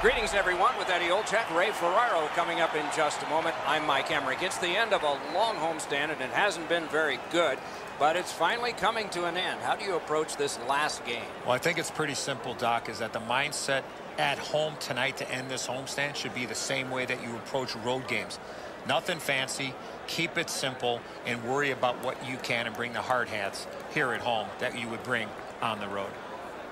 Greetings, everyone, with Eddie Olczyk, Ray Ferraro coming up in just a moment. I'm Mike Emrick. It's the end of a long homestand, and it hasn't been very good, but it's finally coming to an end. How do you approach this last game? Well, I think it's pretty simple, Doc, is that the mindset at home tonight to end this homestand should be the same way that you approach road games. Nothing fancy, keep it simple, and worry about what you can and bring the hard hats here at home that you would bring on the road.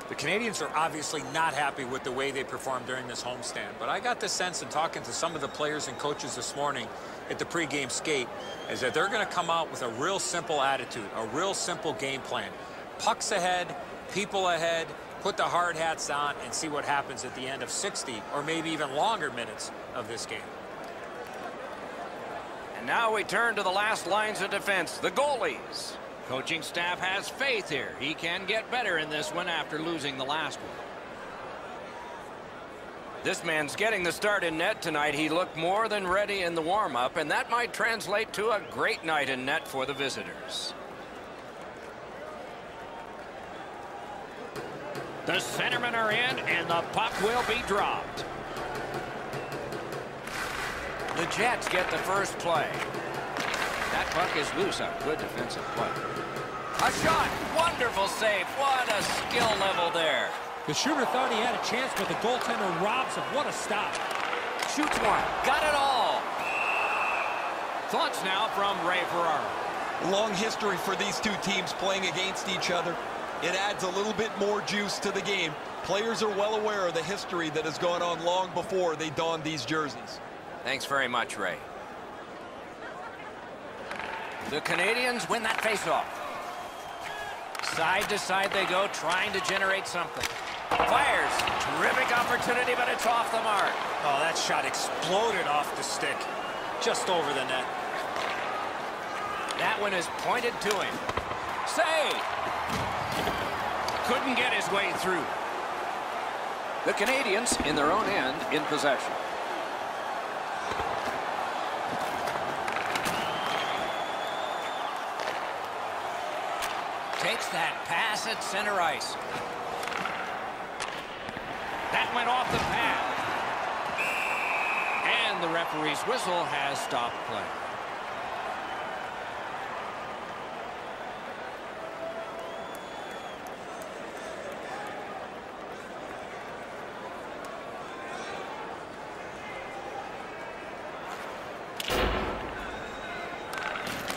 The Canadiens are obviously not happy with the way they performed during this homestand, but I got the sense in talking to some of the players and coaches this morning at the pregame skate is that they're going to come out with a real simple attitude, a real simple game plan. Pucks ahead, people ahead, put the hard hats on, and see what happens at the end of 60 or maybe even longer minutes of this game. And now we turn to the last lines of defense, the goalies. Coaching staff has faith here. He can get better in this one after losing the last one. This man's getting the start in net tonight. He looked more than ready in the warm-up, and that might translate to a great night in net for the visitors. The centermen are in, and the puck will be dropped. The Jets get the first play. That puck is loose. A good defensive play. A shot. Wonderful save. What a skill level there. The shooter thought he had a chance, but the goaltender robs him. What a stop. Shoots one. Got it all. Thoughts now from Ray Ferraro. Long history for these two teams playing against each other. It adds a little bit more juice to the game. Players are well aware of the history that has gone on long before they donned these jerseys. Thanks very much, Ray. The Canadiens win that faceoff. Side to side they go, trying to generate something. Fires. Terrific opportunity, but it's off the mark. Oh, that shot exploded off the stick. Just over the net. That one is pointed to him. Save! Couldn't get his way through. The Canadiens, in their own end, in possession. Takes that pass at center ice. That went off the pad. And the referee's whistle has stopped play.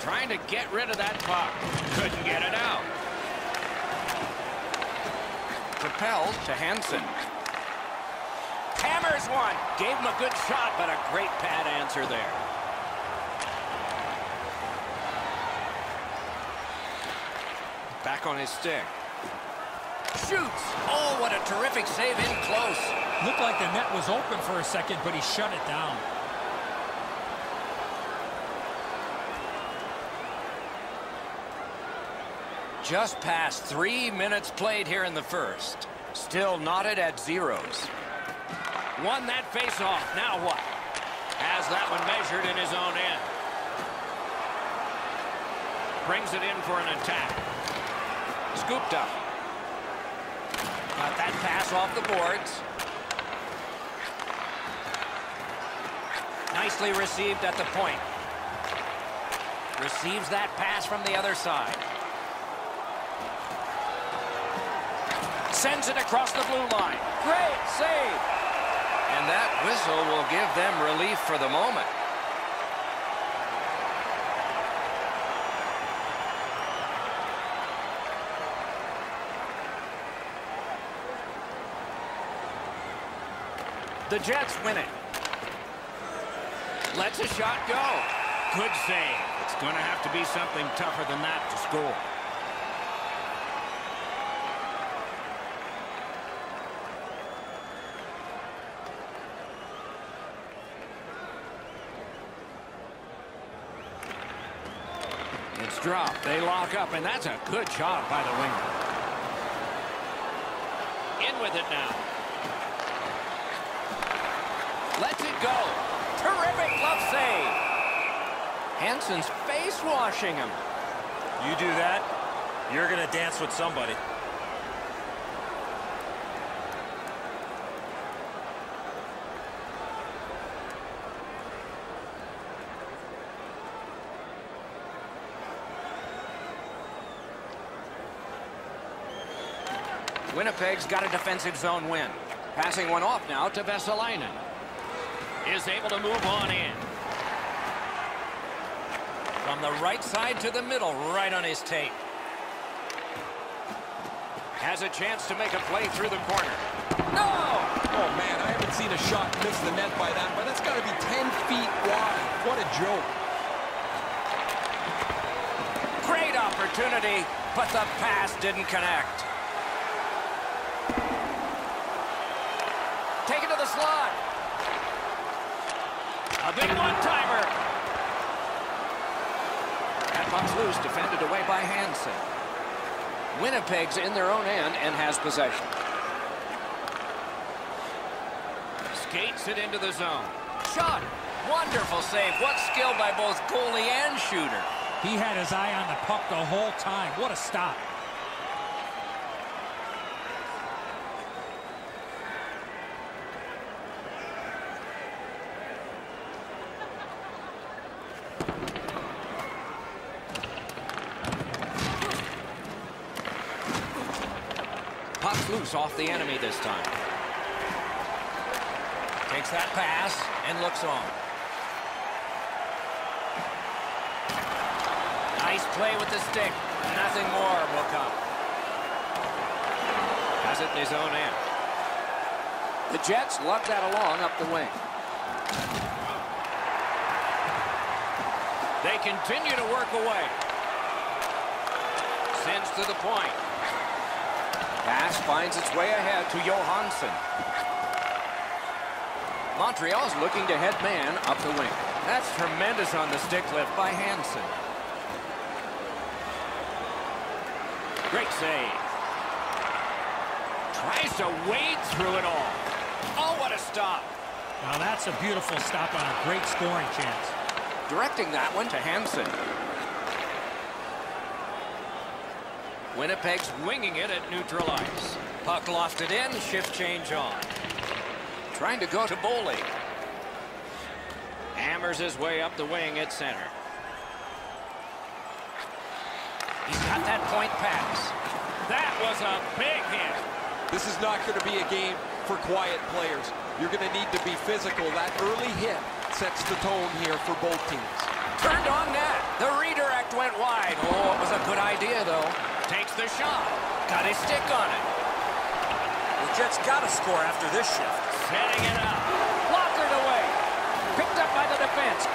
Trying to get rid of that puck. Couldn't get it out. Propelled to Hansen. Hammers one. Gave him a good shot, but a great pad answer there. Back on his stick. Shoots. Oh, what a terrific save in close. Looked like the net was open for a second, but he shut it down. Just past three minutes played here in the first. Still knotted at zeros. Won that faceoff. Now what? Has that one measured in his own end. Brings it in for an attack. Scooped up. Got that pass off the boards. Nicely received at the point. Receives that pass from the other side. Sends it across the blue line. Great save. And that whistle will give them relief for the moment. The Jets win it. Let's a shot go. Good save. It's going to have to be something tougher than that to score. It's dropped. They lock up, and that's a good job by the winger. In with it now. Lets it go. Terrific glove save. Hansen's face washing him. You do that, you're going to dance with somebody. Winnipeg's got a defensive zone win. Passing one off now to Vesalainen. Is able to move on in. From the right side to the middle, right on his tape. Has a chance to make a play through the corner. No! Oh, man, I haven't seen a shot miss the net by that, but that's got to be 10 feet wide. What a joke. Great opportunity, but the pass didn't connect. Take it to the slot. A big one-timer. That puck's loose, defended away by Hansen. Winnipeg's in their own end and has possession. Skates it into the zone. Shot. Wonderful save. What skill by both goalie and shooter. He had his eye on the puck the whole time. What a stop. Puck's loose off the enemy this time. Takes that pass and looks on. Nice play with the stick. Nothing more will come. Has it in his own end. The Jets lug that along up the wing. They continue to work away. Sends to the point. Pass finds its way ahead to Johansson. Montreal's looking to head man up the wing. That's tremendous on the stick lift by Hansen. Great save. Tries to wade through it all. Oh, what a stop. Now that's a beautiful stop on a great scoring chance. Directing that one to Hansen. Winnipeg's winging it at neutral ice. Puck lofted in, shift change on. Trying to go to Boley. Hammers his way up the wing at center. He's got that point pass. That was a big hit. This is not going to be a game for quiet players. You're going to need to be physical. That early hit sets the tone here for both teams. Turned on net. The redirect went wide. Oh, it was a good idea, though. The shot. Got his stick on it. The Jets got to score after this shift. Setting it up. Blockered away. Picked up by the defense.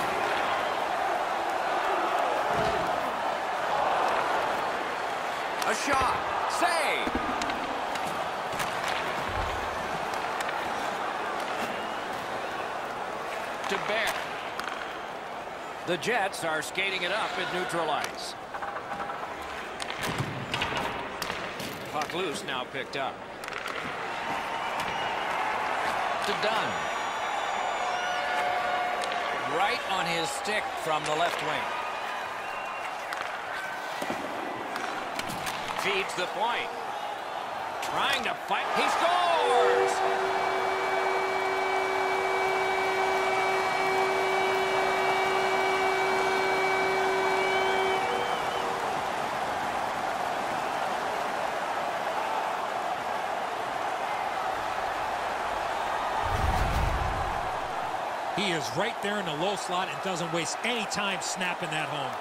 A shot. Save. To Bear. The Jets are skating it up at neutral ice. Loose now picked up. To Dunn. Right on his stick from the left wing. Feeds the point. Trying to fight. He scores! Right there in the low slot and doesn't waste any time snapping that home.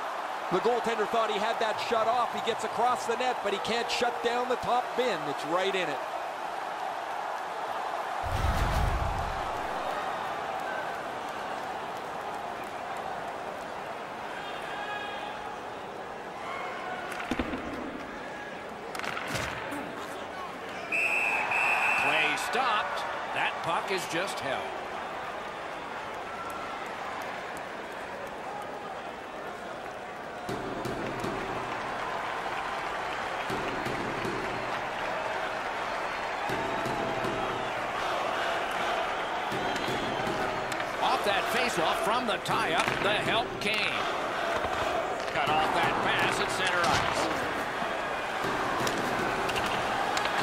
The goaltender thought he had that shut off. He gets across the net, but he can't shut down the top bin. It's right in it.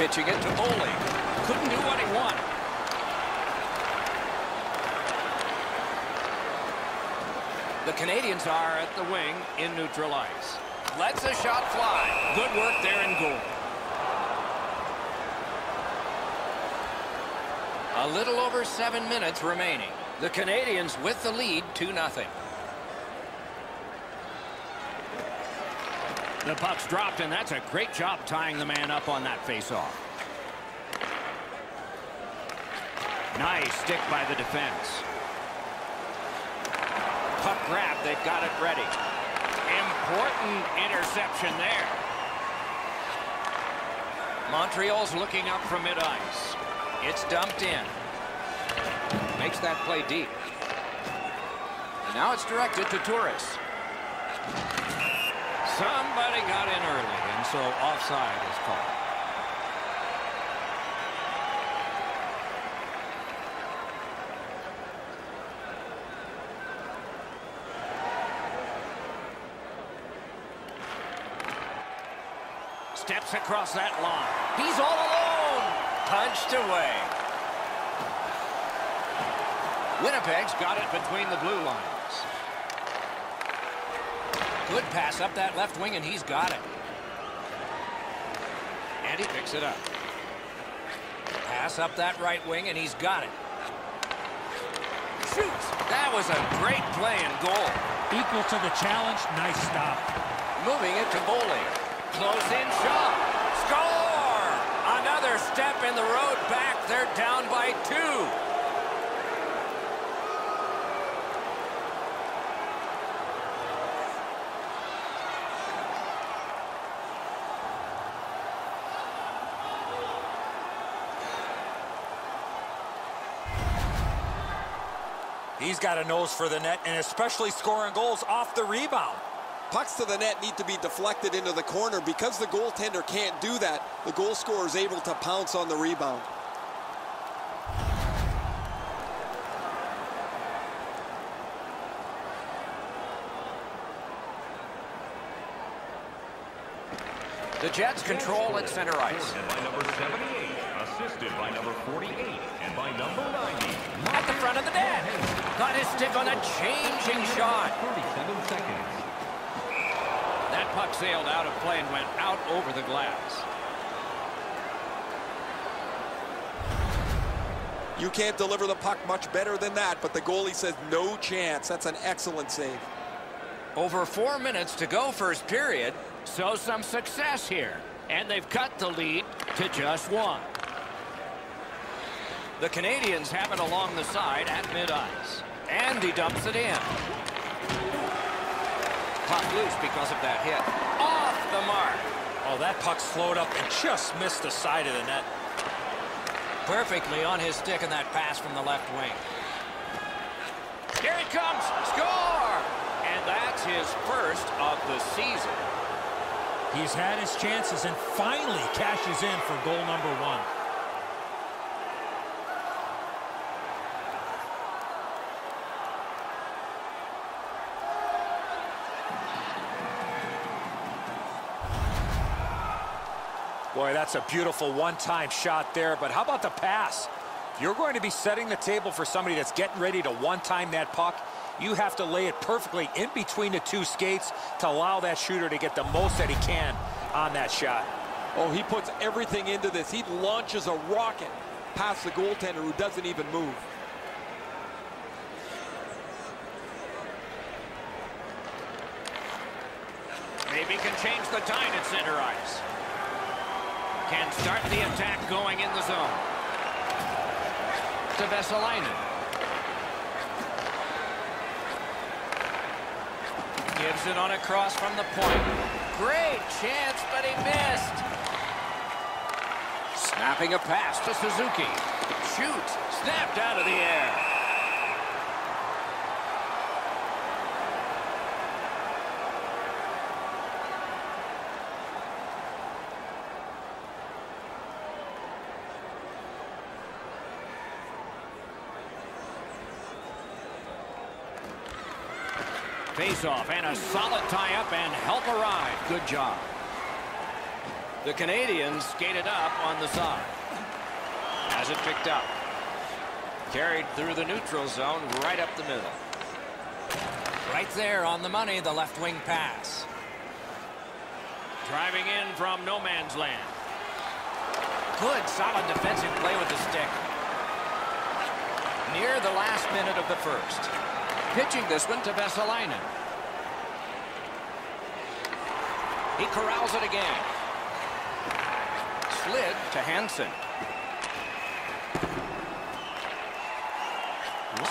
pitching it to Ole. Couldn't do what he wanted. The Canadiens are at the wing in neutral ice. Let's a shot fly. Good work there in goal. A little over seven minutes remaining. The Canadiens with the lead 2-0. The puck's dropped, and that's a great job tying the man up on that faceoff. Nice stick by the defense. Puck grab, they've got it ready. Important interception there. Montreal's looking up from mid-ice. It's dumped in. Makes that play deep. And now it's directed to Turris. Somebody got in early, and so offside is called. Steps across that line. He's all alone. Punched away. Winnipeg's got it between the blue lines. Good pass up that left wing, and he's got it. And he picks it up. Pass up that right wing, and he's got it. Shoots. That was a great play and goal. Equal to the challenge. Nice stop. Moving it to Bowling. Close in shot. Score! Another step in the road back. They're down by two. Got a nose for the net, and especially scoring goals off the rebound. Pucks to the net need to be deflected into the corner. Because the goaltender can't do that, the goal scorer is able to pounce on the rebound. The Jets control at center ice. And by number 78, assisted by number 48, and by number 90. At the front of the net. Got his stick on a changing shot. 37 seconds. That puck sailed out of play and went out over the glass. You can't deliver the puck much better than that, but the goalie says no chance. That's an excellent save. Over four minutes to go first period. So some success here. And they've cut the lead to just one. The Canadiens have it along the side at mid-ice. And he dumps it in. Puck loose because of that hit. Off the mark. Oh, that puck slowed up and just missed the side of the net. Perfectly on his stick in that pass from the left wing. Here it comes. Score! And that's his first of the season. He's had his chances and finally cashes in for goal number one. Boy, that's a beautiful one-time shot there, but how about the pass? If you're going to be setting the table for somebody that's getting ready to one-time that puck, you have to lay it perfectly in between the two skates to allow that shooter to get the most that he can on that shot. Oh, he puts everything into this. He launches a rocket past the goaltender who doesn't even move. Maybe can change the tide at center ice. Can start the attack going in the zone. To Vesalainen. Gives it on a cross from the point. Great chance, but he missed. Snapping a pass to Suzuki. Shoots. Snapped out of the air. Face-off and a solid tie-up and help arrive. Good job. The Canadiens skated up on the side. Has it picked up. Carried through the neutral zone right up the middle. Right there on the money, the left wing pass. Driving in from no man's land. Good, solid defensive play with the stick. near the last minute of the first. Pitching this one to Vesalainen. He corrals it again. Slid to Hansen.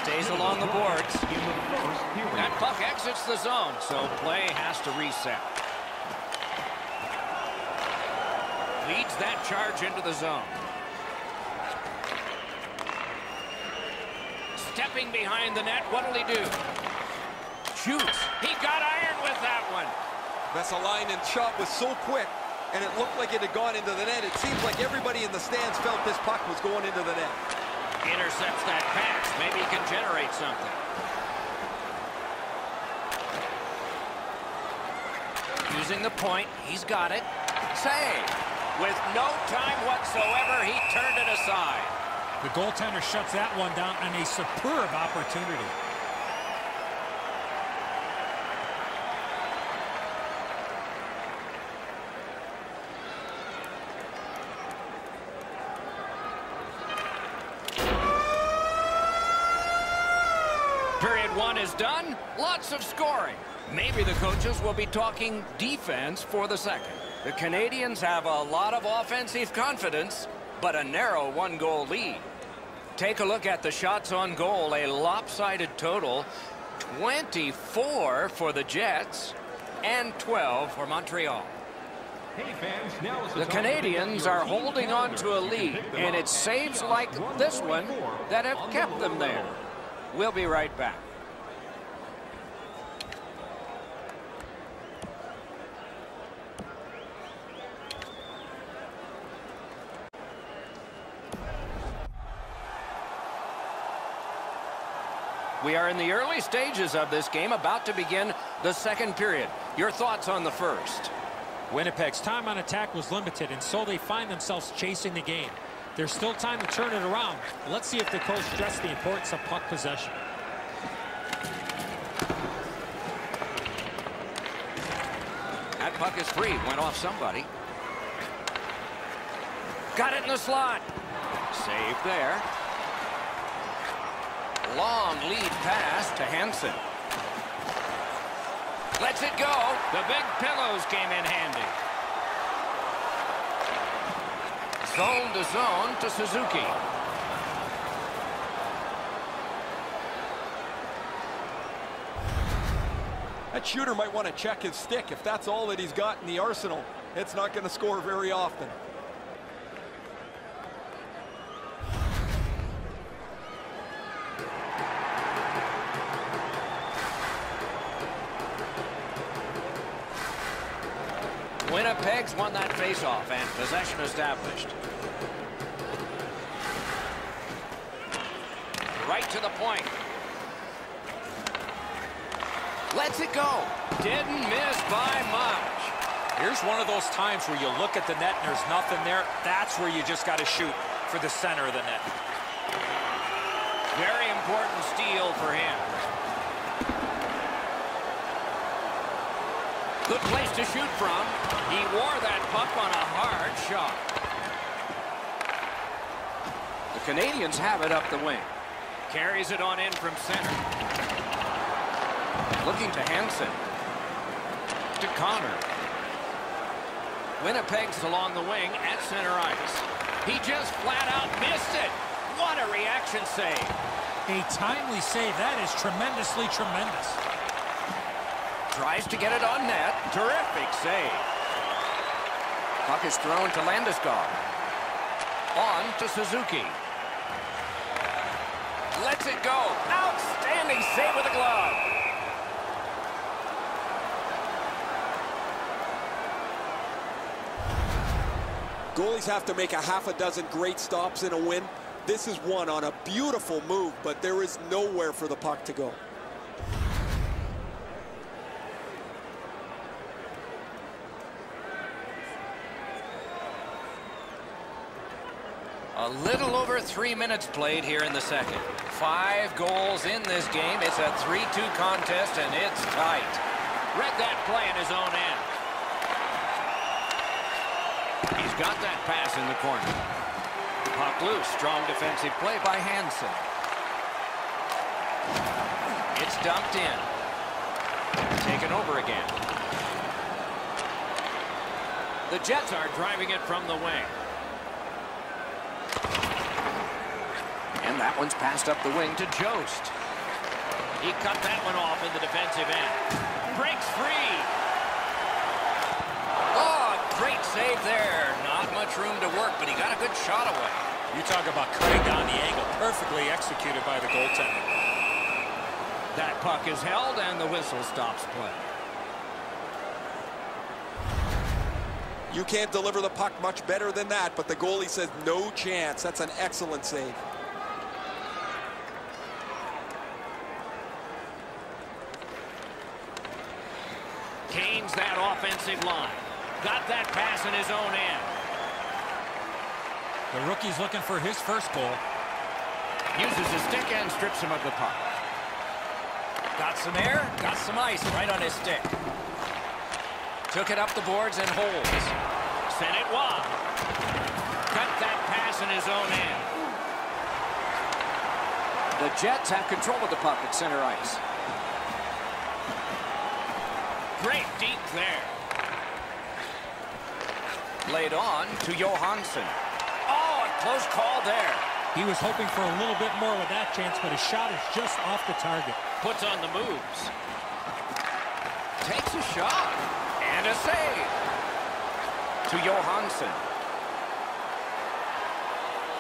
Stays along the boards. That puck exits the zone, so play has to reset. Leads that charge into the zone. Stepping behind the net, what'll he do? Shoots. He got iron with that one. Vesalainen's shot was so quick, and it looked like it had gone into the net. It seems like everybody in the stands felt this puck was going into the net. Intercepts that pass. Maybe he can generate something. Using the point. He's got it. Save. With no time whatsoever, he turned it aside. The goaltender shuts that one down on a superb opportunity. Period one is done. Lots of scoring. Maybe the coaches will be talking defense for the second. The Canadiens have a lot of offensive confidence, but a narrow one-goal lead. Take a look at the shots on goal, a lopsided total. 24 for the Jets and 12 for Montreal. Hey fans, The Canadiens are holding on to a lead, and it's saves like this one that have kept them there. We'll be right back. We are in the early stages of this game, about to begin the second period. Your thoughts on the first? Winnipeg's time on attack was limited, and so they find themselves chasing the game. There's still time to turn it around. Let's see if the coach stress the importance of puck possession. That puck is free. Went off somebody. Got it in the slot. Save there. Long lead pass to Hansen. Lets it go. The big pillows came in handy. Zone to zone to Suzuki. That shooter might want to check his stick. If that's all that he's got in the arsenal, it's not going to score very often. That and possession established. Right to the point. Lets it go. Didn't miss by much. Here's one of those times where you look at the net and there's nothing there. That's where you just got to shoot for the center of the net. Very important steal for him. Place to shoot from. He wore that puck on a hard shot. The Canadiens have it up the wing. Carries it on in from center. Looking to Hansen. To Connor. Winnipeg's along the wing at center ice. He just flat out missed it. What a reaction save. A timely save. That is tremendously tremendous. Tries to get it on net. Terrific save. Puck is thrown to Landeskog. On to Suzuki. Lets it go. Outstanding save with a glove. Goalies have to make a half a dozen great stops in a win. This is one on a beautiful move, but there is nowhere for the puck to go. Little over three minutes played here in the second. Five goals in this game. It's a 3-2 contest, and it's tight. Read that play in his own end. He's got that pass in the corner. Puck loose. Strong defensive play by Hansen. It's dumped in. Taken over again. The Jets are driving it from the wing. That one's passed up the wing to Jost. He cut that one off in the defensive end. Breaks free. Oh, great save there. Not much room to work, but he got a good shot away. You talk about cutting down the angle. Perfectly executed by the goaltender. That puck is held, and the whistle stops play. You can't deliver the puck much better than that, but the goalie says no chance. That's an excellent save. Canes that offensive line. Got that pass in his own end. The rookie's looking for his first goal. Uses his stick and strips him of the puck. Got some air, got some ice right on his stick. Took it up the boards and holds. Sent it wide. Cut that pass in his own end. The Jets have control of the puck at center ice. Great deep there. Laid on to Johansson. Oh, a close call there. He was hoping for a little bit more with that chance, but his shot is just off the target. Puts on the moves. Takes a shot. And a save. To Johansson.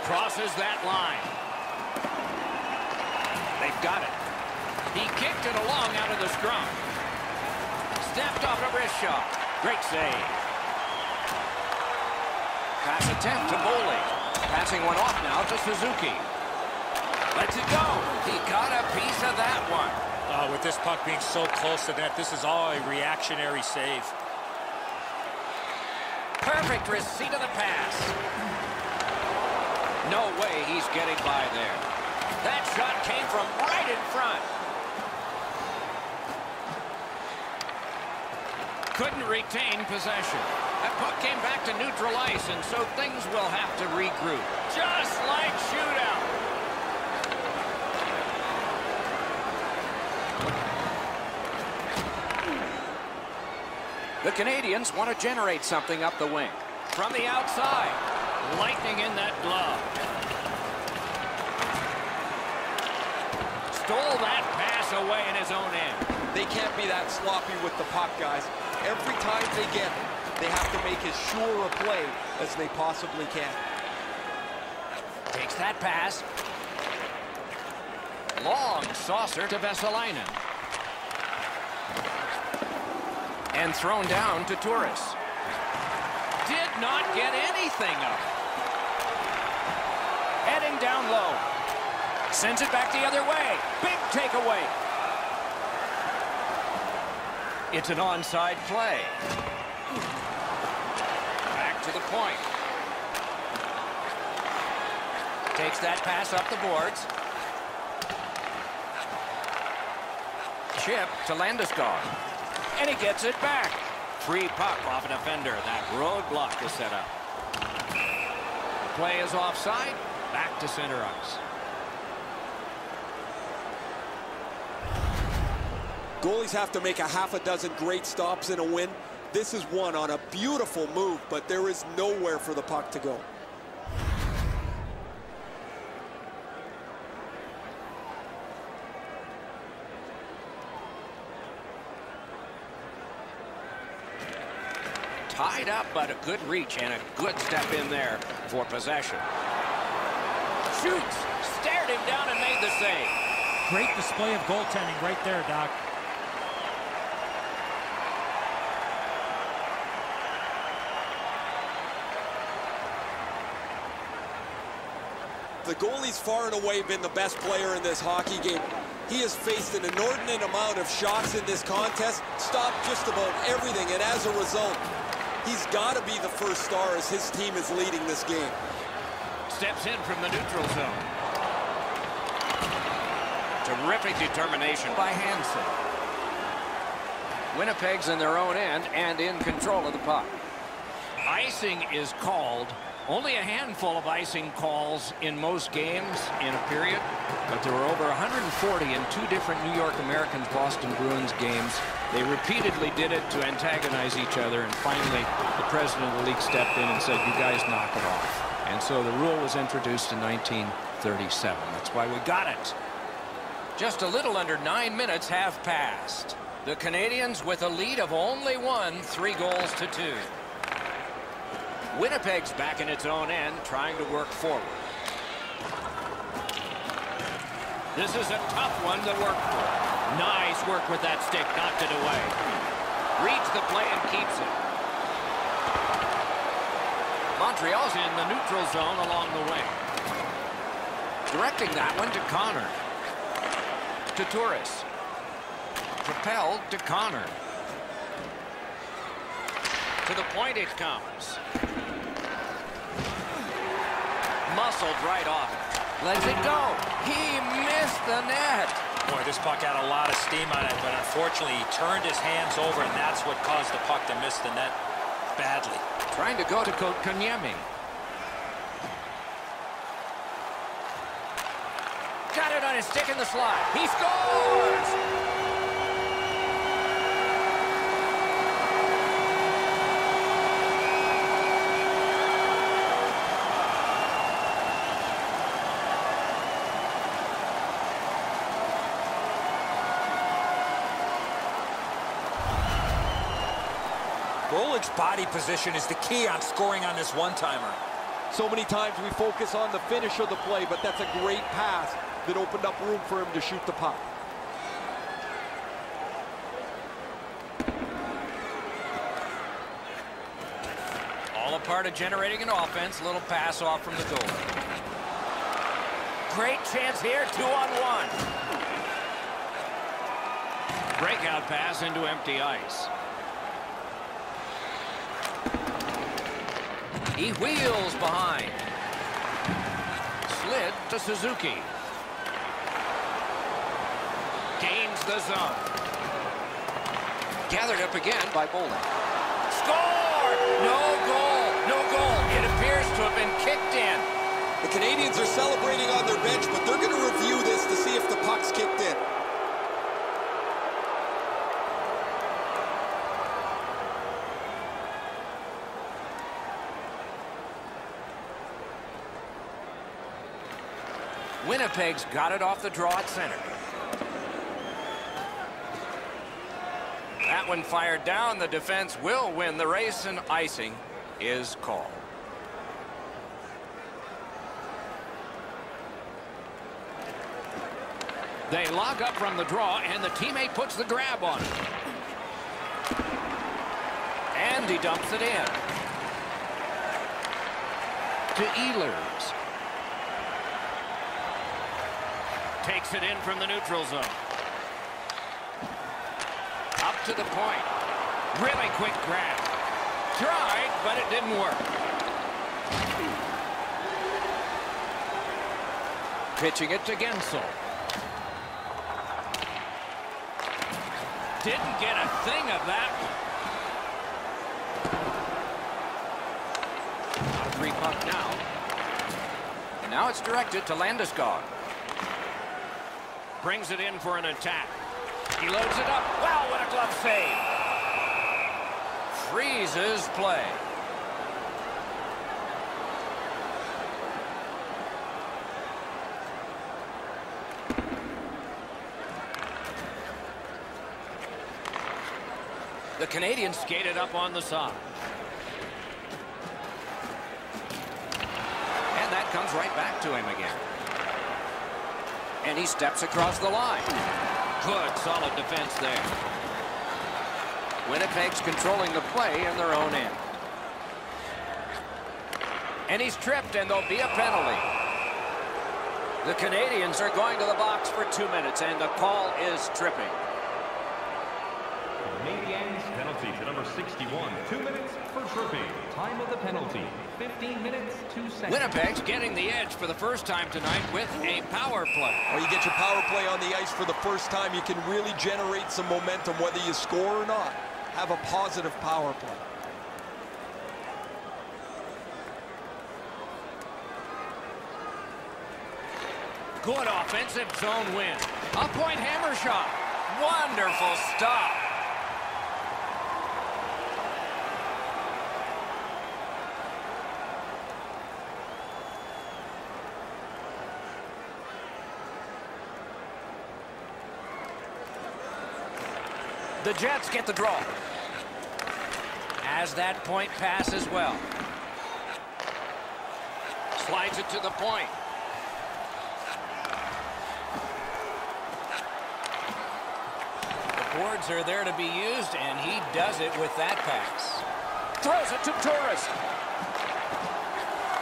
Crosses that line. They've got it. He kicked it along out of the scrum. Stepped off wrist shot. Great save. Pass attempt to Boley. Passing one off now to Suzuki. Lets it go. He got a piece of that one. Uh, with this puck being so close to net, this is all a reactionary save. Perfect receipt of the pass. No way he's getting by there. That shot came from right in front. Couldn't retain possession. That puck came back to neutral ice, and so things will have to regroup. Just like shootout. The Canadiens want to generate something up the wing. From the outside. Lightning in that glove. Stole that pass away in his own end. They can't be that sloppy with the puck, guys. Every time they get it, they have to make as sure a play as they possibly can. Takes that pass. Long saucer to Vesalainen. And thrown down to Turris. Did not get anything up. Heading down low. Sends it back the other way. Big takeaway. It's an onside play. Back to the point. Takes that pass up the boards. Chip to Landeskog. And he gets it back. Free puck off an offender. That roadblock is set up. The Play is offside. Back to center ice. Goalies have to make a half a dozen great stops in a win. This is one on a beautiful move, but there is nowhere for the puck to go. Tied up, but a good reach and a good step in there for possession. Shoots, stared him down and made the save. Great display of goaltending right there, Doc. The goalie's far and away been the best player in this hockey game. He has faced an inordinate amount of shots in this contest, stopped just about everything, and as a result, he's got to be the first star as his team is leading this game. Steps in from the neutral zone. Terrific determination by Hansen. Winnipeg's in their own end and in control of the puck. Icing is called Only a handful of icing calls in most games in a period, but there were over 140 in two different New York Americans Boston Bruins games. They repeatedly did it to antagonize each other, and finally the president of the league stepped in and said, you guys knock it off. And so the rule was introduced in 1937. That's why we got it. Just a little under nine minutes have passed. The Canadiens with a lead of only one, three goals to two. Winnipeg's back in its own end, trying to work forward. This is a tough one to work for. Nice work with that stick, knocked it away. Reads the play and keeps it. Montreal's in the neutral zone along the wing. Directing that one to Connor. To Turris. Propelled to Connor. To the point it comes. Muscled right off it. Lets it go. He missed the net. Boy, this puck had a lot of steam on it, but unfortunately he turned his hands over, and that's what caused the puck to miss the net badly. Trying to go to Kotkaniemi. Got it on his stick in the slot. He scores! Rolik's body position is the key on scoring on this one-timer. So many times we focus on the finish of the play, but that's a great pass that opened up room for him to shoot the puck. All a part of generating an offense. Little pass off from the goal. Great chance here, two on one. Breakout pass into empty ice. He wheels behind. Slid to Suzuki. Gains the zone. Gathered up again by Bolden. Score! No goal. No goal. It appears to have been kicked in. The Canadiens are celebrating on their bench, but they're going to review this to see if the puck's kicked in. Winnipeg's got it off the draw at center. That one fired down. The defense will win the race, and icing is called. They lock up from the draw, and the teammate puts the grab on it. And he dumps it in. To Ehlers. Takes it in from the neutral zone. Up to the point. Really quick grab. Tried, but it didn't work. Pitching it to Guentzel. Didn't get a thing of that. Three puck now. And now it's directed to Landeskog. Brings it in for an attack. He loads it up. Wow, what a glove save. Freezes play. The Canadiens skated up on the side. And that comes right back to him again. And he steps across the line. Good, solid defense there. Winnipeg's controlling the play in their own end. And he's tripped, and there'll be a penalty. The Canadiens are going to the box for two minutes, and the call is tripping. number 61. Two minutes for tripping. Time of the penalty, 15 minutes, two seconds. Winnipeg's getting the edge for the first time tonight with a power play. Well, you get your power play on the ice for the first time, you can really generate some momentum whether you score or not. Have a positive power play. Good offensive zone win. A point hammer shot. Wonderful stop. The Jets get the draw. As that point pass as well. Slides it to the point. The boards are there to be used, and he does it with that pass. Throws it to Turris.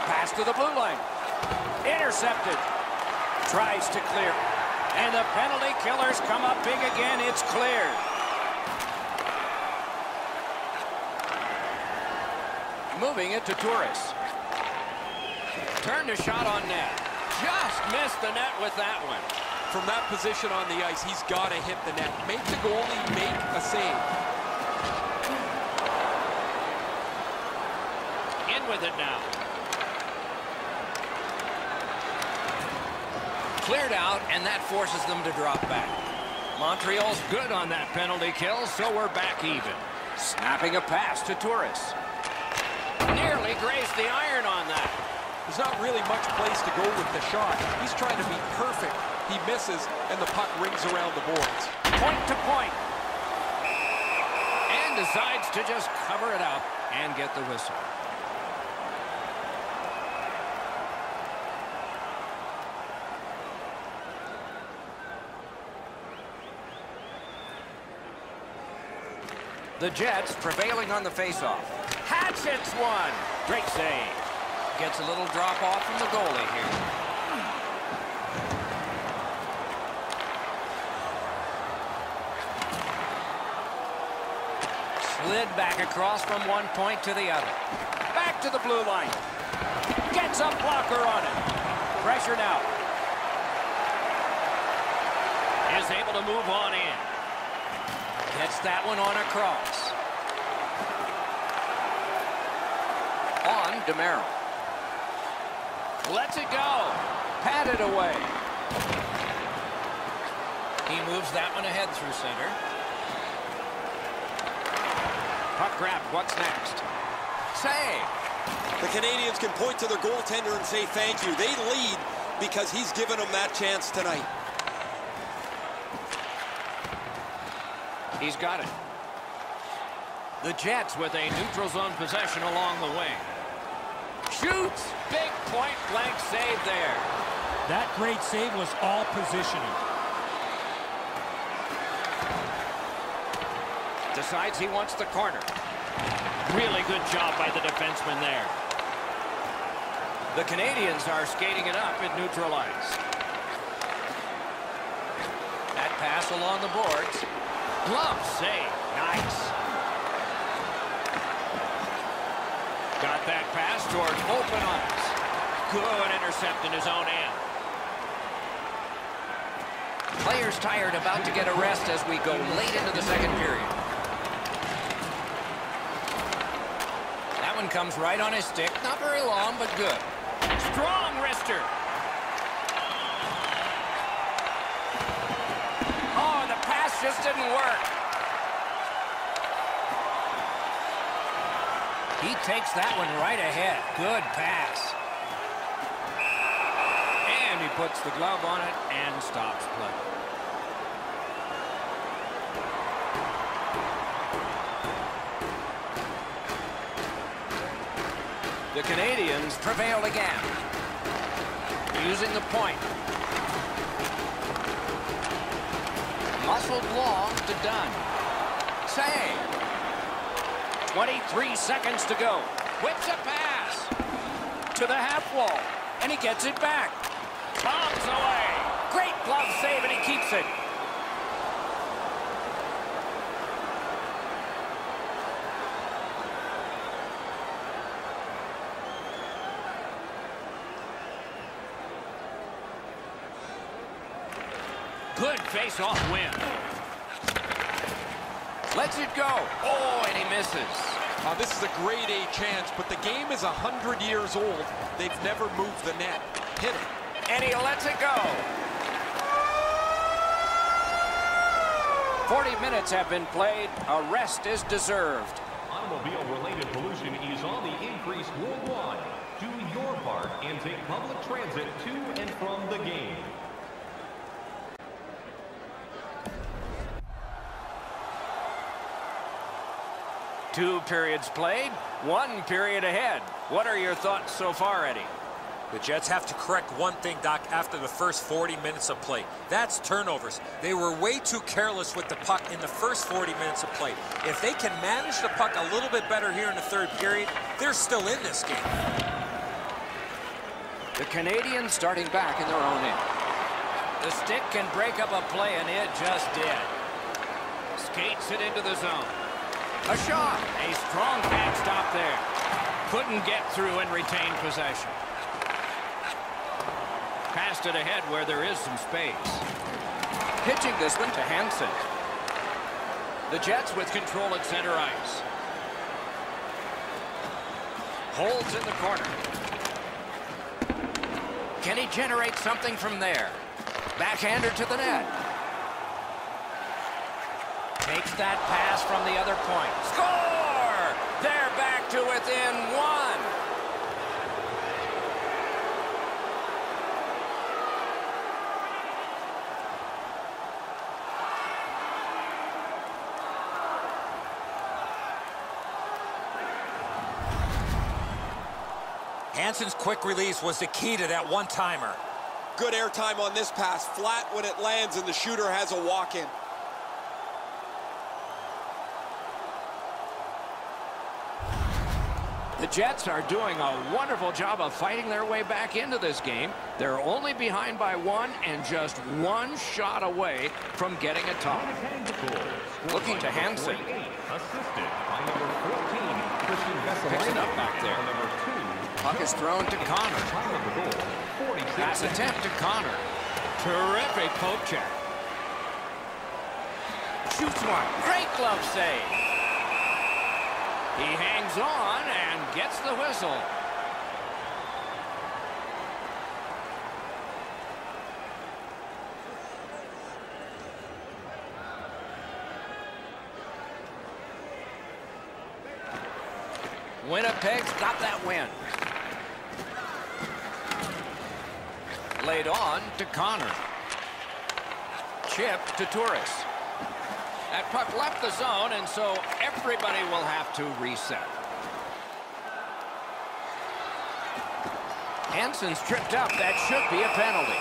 Pass to the blue line. Intercepted. Tries to clear. And the penalty killers come up big again. It's cleared. Moving it to Turris. Turned a shot on net. Just missed the net with that one. From that position on the ice, he's got to hit the net. Make the goalie make a save. In with it now. Cleared out, and that forces them to drop back. Montreal's good on that penalty kill, so we're back even. Snapping a pass to Turris. Nearly grazed the iron on that. There's not really much place to go with the shot. He's trying to be perfect. He misses, and the puck rings around the boards. Point to point. And decides to just cover it up and get the whistle. The Jets prevailing on the faceoff. Hatchets one. Great save. Gets a little drop off from the goalie here. Slid back across from one point to the other. Back to the blue line. Gets a blocker on it. Pressure now. Is able to move on in. Gets that one on across. On DeMero. Lets it go. Patted away. He moves that one ahead through center. Puck grabbed. What's next? Save. The Canadiens can point to their goaltender and say thank you. They lead because he's given them that chance tonight. He's got it. The Jets with a neutral zone possession along the wing. Shoots. Big point blank save there. That great save was all positioning. Decides he wants the corner. Really good job by the defenseman there. The Canadiens are skating it up at neutral ice. That pass along the boards. Glove save. Nice. Got that pass toward open ice. Good intercept in his own end. Players tired, about to get a rest as we go late into the second period. That one comes right on his stick. Not very long, but good. Strong wrister. Oh, the pass just didn't work. He takes that one right ahead. Good pass. And he puts the glove on it and stops play. The Canadiens prevail again. Using the point. Muscled long to Dunn. Save. 23 seconds to go. Whips a pass. To the half wall. And he gets it back. Bombs away. Great glove save, and he keeps it. Good face-off win. Lets it go. Oh, and he misses. Uh, this is a grade A chance, but the game is 100 years old. They've never moved the net. Hit it. And he lets it go. 40 minutes have been played. A rest is deserved. Automobile-related pollution is on the increase worldwide. Do your part and take public transit to and from the game. Two periods played, one period ahead. What are your thoughts so far, Eddie? The Jets have to correct one thing, Doc, after the first 40 minutes of play. That's turnovers. They were way too careless with the puck in the first 40 minutes of play. If they can manage the puck a little bit better here in the third period, they're still in this game. The Canadiens starting back in their own end. The stick can break up a play, and it just did. Skates it into the zone. A shot. A strong backstop there. Couldn't get through and retain possession. Passed it ahead where there is some space. Pitching this one to Hansen. The Jets with control at center ice. Holds in the corner. Can he generate something from there? Backhander to the net. Takes that pass from the other point. Score! They're back to within one. Hansen's quick release was the key to that one-timer. Good airtime on this pass. Flat when it lands and the shooter has a walk-in. The Jets are doing a wonderful job of fighting their way back into this game. They're only behind by one and just one shot away from getting a tie. Looking to Hansen. Assisted by number 14, Kristian Picks it up back there. Puck is thrown to Connor. time of the goal, 46 Pass attempt to Connor. Terrific poke check. Shoots one. Great glove save. He hangs on and gets the whistle. Winnipeg's got that win. Laid on to Connor. Chip to Turris. That puck left the zone, and so everybody will have to reset. Hansen's tripped up. That should be a penalty.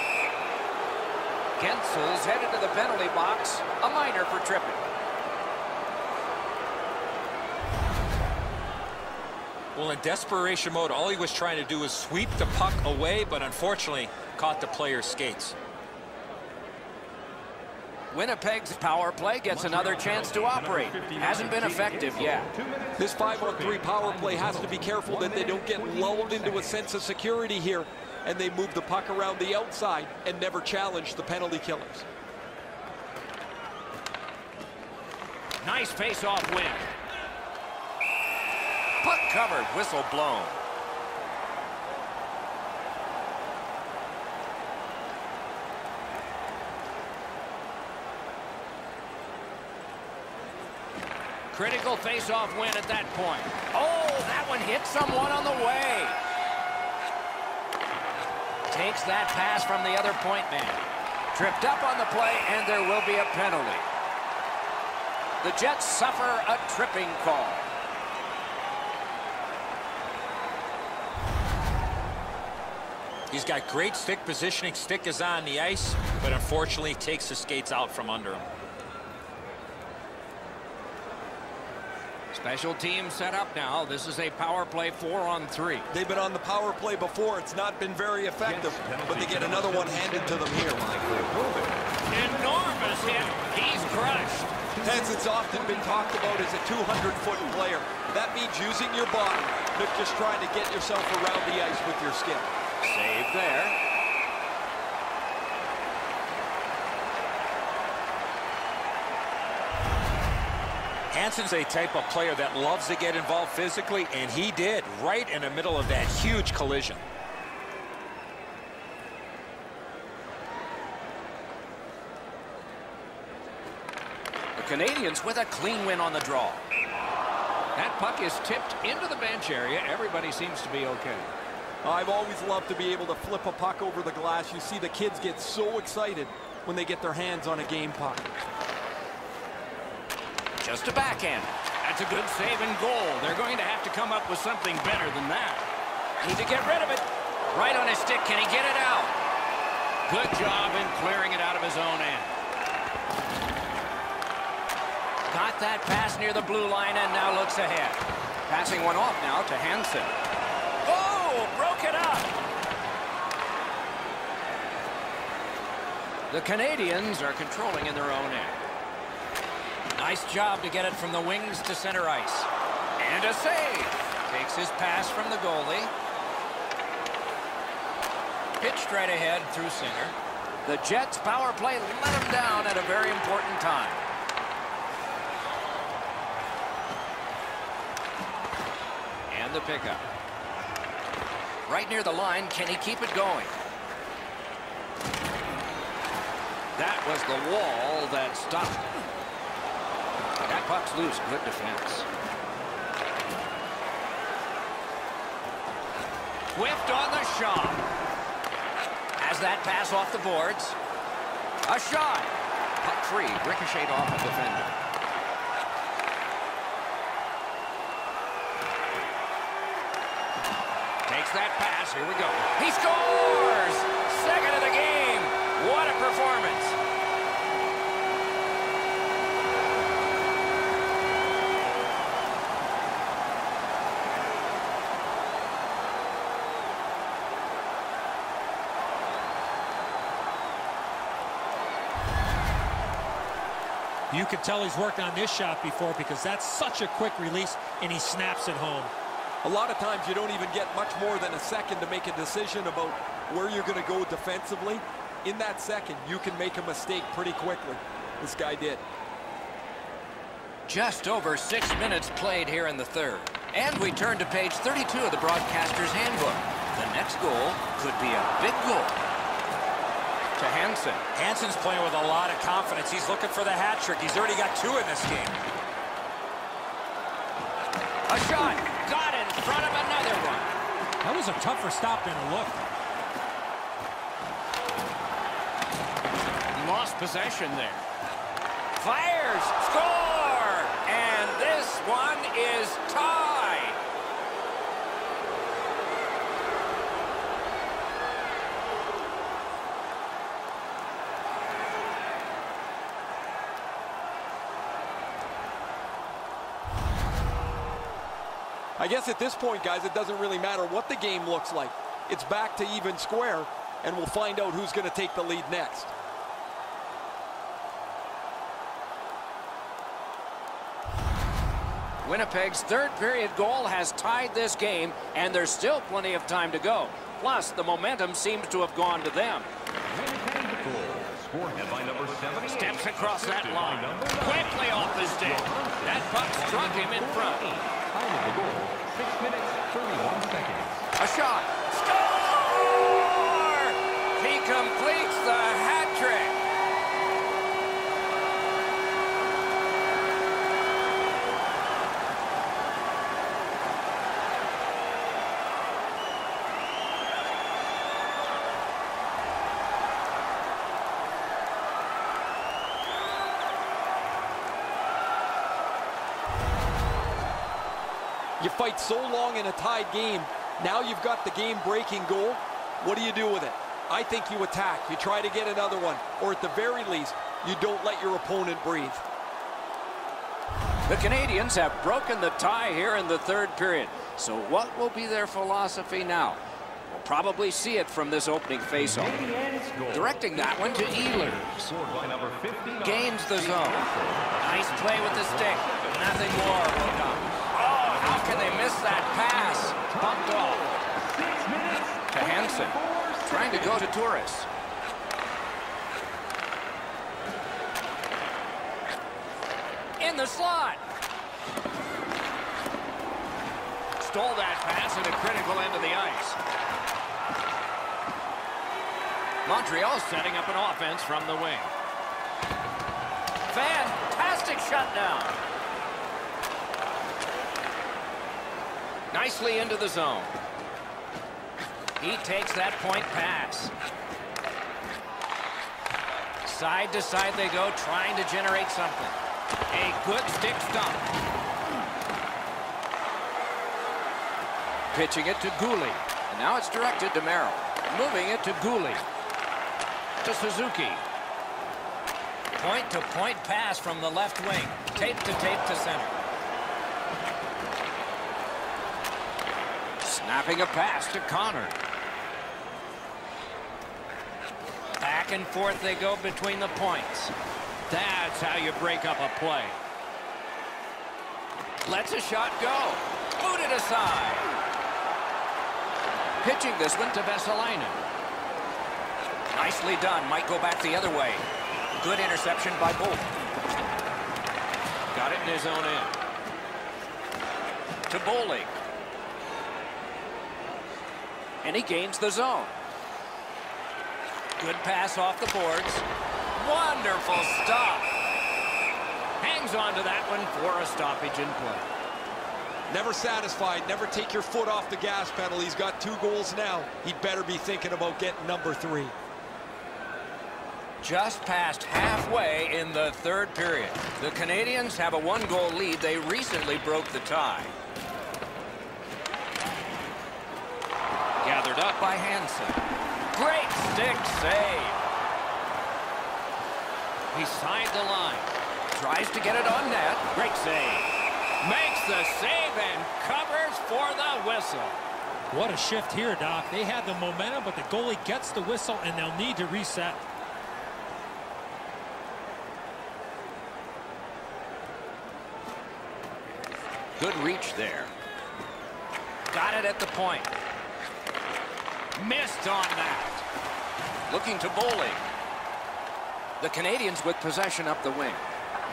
Gensel's headed to the penalty box. A minor for tripping. Well, in desperation mode, all he was trying to do was sweep the puck away, but unfortunately caught the player's skates. Winnipeg's power play gets another chance to operate. Hasn't been effective yet. This 5-on-3 power play has to be careful that they don't get lulled into a sense of security here and they move the puck around the outside and never challenge the penalty killers. Nice face-off win. Puck covered, whistle blown. Critical face-off win at that point. Oh, that one hit someone on the way. Takes that pass from the other point man. Tripped up on the play, and there will be a penalty. The Jets suffer a tripping call. He's got great stick positioning. Stick is on the ice, but unfortunately takes the skates out from under him. Special team set up now. This is a power play four on three. They've been on the power play before. It's not been very effective, but they get another one handed to them here. Enormous hit. He's crushed. Hansen's often been talked about as a 200-foot player. That means using your body, not just trying to get yourself around the ice with your skin. Save there. Is a type of player that loves to get involved physically, and he did right in the middle of that huge collision. The Canadiens with a clean win on the draw. That puck is tipped into the bench area. Everybody seems to be okay. I've always loved to be able to flip a puck over the glass. You see the kids get so excited when they get their hands on a game puck. Just a backhand. That's a good save and goal. They're going to have to come up with something better than that. Need to get rid of it. Right on his stick. Can he get it out? Good job in clearing it out of his own end. Got that pass near the blue line and now looks ahead. Passing one off now to Hansen. Oh, broke it up. The Canadiens are controlling in their own end. Nice job to get it from the wings to center ice. And a save. Takes his pass from the goalie. Pitched right ahead through center. The Jets power play let him down at a very important time. And the pickup. Right near the line, can he keep it going? That was the wall that stopped. Puck's loose. Good defense. Swift on the shot. Has that pass off the boards. A shot. Puck free. Ricocheted off a defender. Takes that pass. Here we go. He scores! Second of the game. What a performance. You can tell he's worked on this shot before because that's such a quick release and he snaps it home. A lot of times you don't even get much more than a second to make a decision about where you're going to go defensively. In that second, you can make a mistake pretty quickly. This guy did. Just over six minutes played here in the third. And we turn to page 32 of the broadcaster's handbook. The next goal could be a big goal. Hansen. Hansen's playing with a lot of confidence. He's looking for the hat trick. He's already got two in this game. A shot. Got in front of another one. That was a tougher stop than a look. Lost possession there. Fires. Score. And this one is tied. I guess at this point, guys, it doesn't really matter what the game looks like. It's back to even square, and we'll find out who's going to take the lead next. Winnipeg's third period goal has tied this game, and there's still plenty of time to go. Plus, the momentum seems to have gone to them. Steps across that line. Quickly off his stick. That puck struck him in front. A shot. Score! He completes the hat trick. So long in a tied game. Now you've got the game-breaking goal. What do you do with it? I think you attack. You try to get another one. Or at the very least, you don't let your opponent breathe. The Canadiens have broken the tie here in the third period. So what will be their philosophy now? We'll probably see it from this opening faceoff. Directing that one to Ehlers. Gains the zone. Nice play with the stick. Nothing more they miss that pass? Bumped off. To Hansen. Trying to go to Turris. In the slot. Stole that pass at a critical end of the ice. Montreal setting up an offense from the wing. Fantastic Gets it shut down. Nicely into the zone. He takes that point pass. Side to side they go, trying to generate something. A good stick stump. Pitching it to Guhle. And now it's directed to Merrill. Moving it to Guhle. To Suzuki. Point-to-point -point pass from the left wing. Tape to tape to center. Snapping a pass to Connor. Back and forth they go between the points. That's how you break up a play. Lets a shot go. Booted aside. Pitching this one to Vesalainen. Nicely done. Might go back the other way. Good interception by Bolt. Got it in his own end. To Bollig. And he gains the zone. Good pass off the boards. Wonderful stop. Hangs on to that one for a stoppage in play. Never satisfied. Never take your foot off the gas pedal. He's got two goals now. He'd better be thinking about getting number three. Just past halfway in the third period. The Canadiens have a one-goal lead. They recently broke the tie. Up by Hansen. Great stick save. He signed the line. Tries to get it on net. Great save. Makes the save and covers for the whistle. What a shift here, Doc. They had the momentum, but the goalie gets the whistle, and they'll need to reset. Good reach there. Got it at the point. Missed on that. Looking to Bollig. The Canadiens with possession up the wing.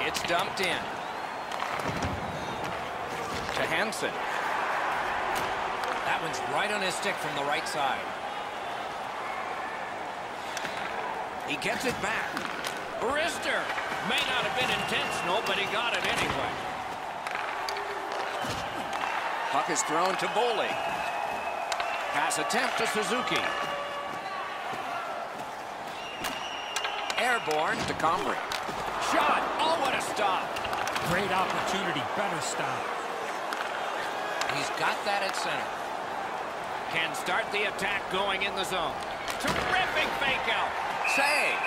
It's dumped in. To Hansen. That one's right on his stick from the right side. He gets it back. Wrister may not have been intentional, but he got it anyway. Puck is thrown to Bollig. Pass attempt to Suzuki. Airborne to Comrie. Shot! Oh, what a stop! Great opportunity. Better stop. He's got that at center. Can start the attack going in the zone. Terrific fake out. Save.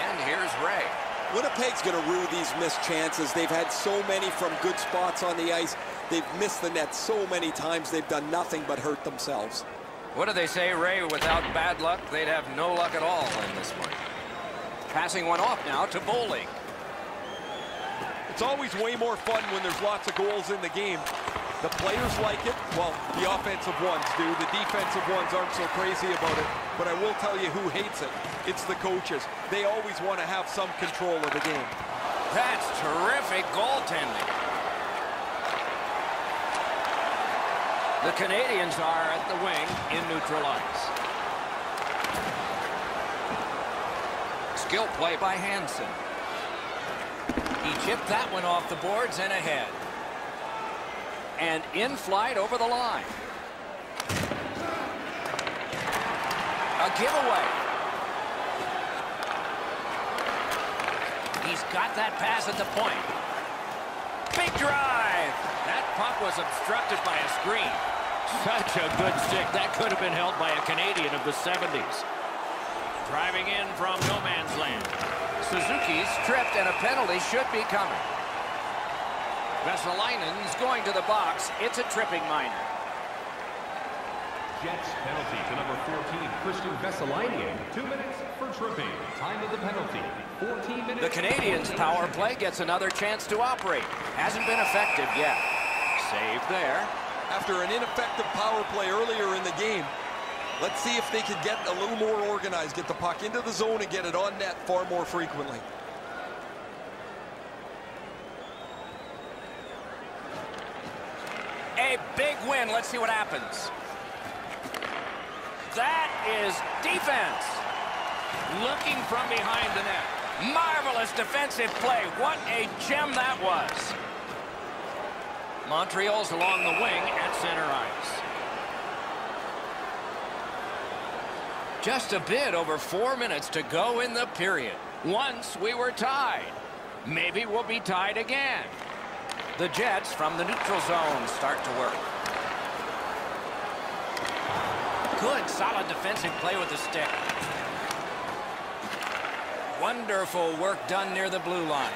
And here's Ray. Winnipeg's going to rue these missed chances. They've had so many from good spots on the ice. They've missed the net so many times. They've done nothing but hurt themselves. What do they say, Ray? Without bad luck, they'd have no luck at all in this one. Passing one off now to Bollig. It's always way more fun when there's lots of goals in the game. The players like it. Well, the offensive ones do. The defensive ones aren't so crazy about it. But I will tell you who hates it. It's the coaches. They always want to have some control of the game. That's terrific goaltending. The Canadiens are at the wing in neutral ice. Skill play by Hansen. He chipped that one off the boards and ahead. And in flight over the line. A giveaway. He's got that pass at the point. Big drive. That puck was obstructed by a screen. Such a good stick. That could have been held by a Canadian of the 70s. Driving in from no man's land. Suzuki's tripped and a penalty should be coming. Vesalainen's going to the box. It's a tripping minor. Jets penalty to number 14, Kristian Vesalainen. Two minutes for tripping. Time of the penalty, 14 minutes. The Canadiens' power play gets another chance to operate. Hasn't been effective yet. Save there. After an ineffective power play earlier in the game, let's see if they can get a little more organized, get the puck into the zone and get it on net far more frequently. A big win. Let's see what happens. That is defense. looking from behind the net. Marvelous defensive play. What a gem that was. Montreal's along the wing at center ice. Just a bit over four minutes to go in the period. Once we were tied. Maybe we'll be tied again. The Jets from the neutral zone start to work. Good, solid defensive play with the stick. Wonderful work done near the blue line.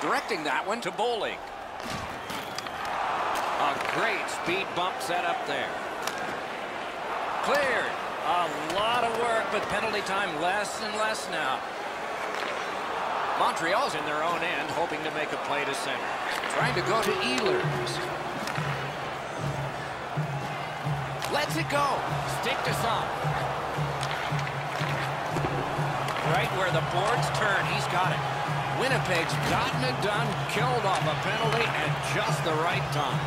Directing that one to Bollig. A great speed bump set up there. Cleared. A lot of work, but penalty time less and less now. Montreal's in their own end, hoping to make a play to center. Trying to go to Ehlers. Lets it go. Stick to some. Right where the boards turn, he's got it. Winnipeg's gotten it done, killed off a penalty at just the right time.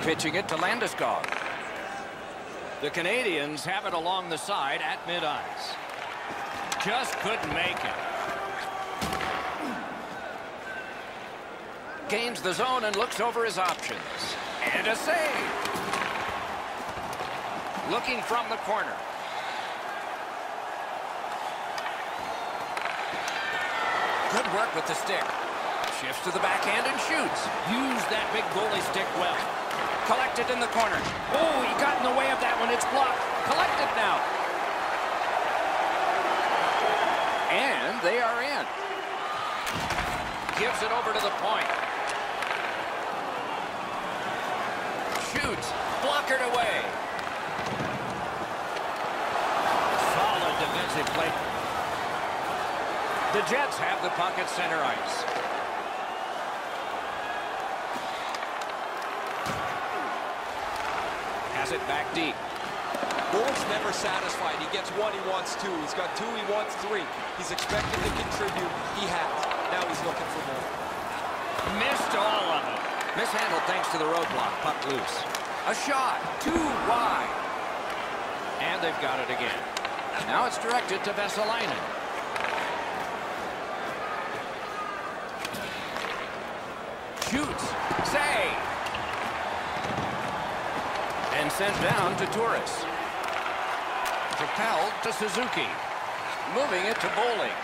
Pitching it to Landeskog. The Canadiens have it along the side at mid-ice. Just couldn't make it. Gains the zone and looks over his options. And a save. Looking from the corner. Good work with the stick. Shifts to the backhand and shoots. Use that big goalie stick well. Collected in the corner. Oh, he got in the way of that one. It's blocked. Collected now. And they are in. Gives it over to the point. Shoots. Blockered away. Solid defensive play. The Jets have the puck at center ice. Has it back deep. Goal's never satisfied. He gets one, he wants two. He's got two, he wants three. He's expected to contribute. He has. Now he's looking for more. Missed all of them. Mishandled thanks to the roadblock. Puck loose. A shot. Too wide. And they've got it again. Now it's directed to Vesalainen. Shoots. Save. And sent down to Turris. Propelled to Suzuki. Moving it to Bollig.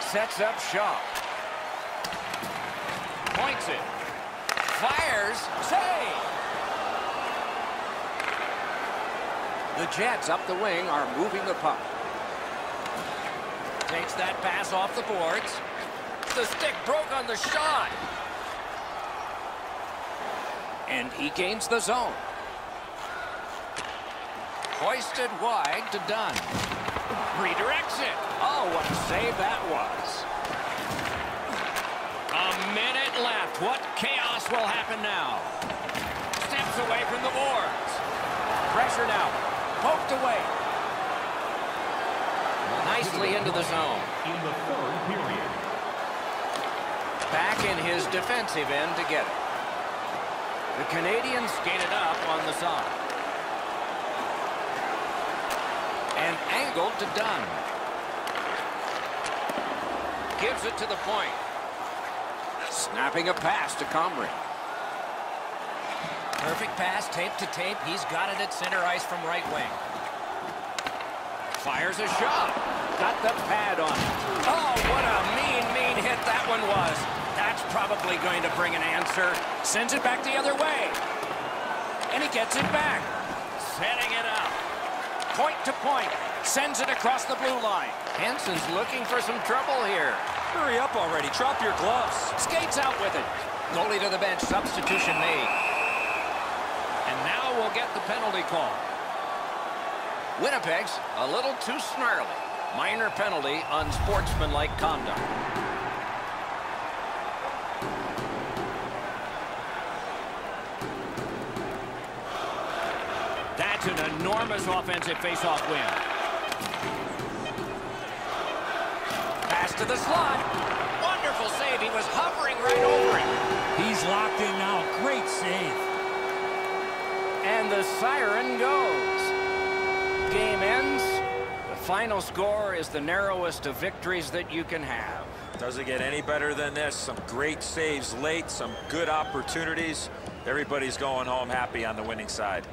Sets up shot. Points it. Save. The Jets up the wing are moving the puck. Takes that pass off the boards. The stick broke on the shot. And he gains the zone. Hoisted wide to Dunn. Redirects it. Oh, what a save that was. A minute left. What chaos will happen now? Steps away from the boards. Pressure now. Poked away. Nicely into the zone. In the third period. Back in his defensive end to get it. The Canadiens skated up on the side. And angled to Dunn. Gives it to the point. Snapping a pass to Comrie. Perfect pass, tape to tape. He's got it at center ice from right wing. Fires a shot. Got the pad on it. Oh, what a mean, mean hit that one was. That's probably going to bring an answer. Sends it back the other way. And he gets it back. Setting it up. Point to point. Sends it across the blue line. Hansen's looking for some trouble here. Hurry up already. Drop your gloves. Skates out with it. Goalie to the bench. Substitution made. And now we'll get the penalty call. Winnipeg's a little too snarly. Minor penalty, on sportsmanlike conduct. That's an enormous offensive faceoff win. To the slot. Wonderful save. He was hovering right over him. He's locked in now. Great save. And the siren goes. Game ends. The final score is the narrowest of victories that you can have. Doesn't get any better than this. Some great saves late, some good opportunities. Everybody's going home happy on the winning side.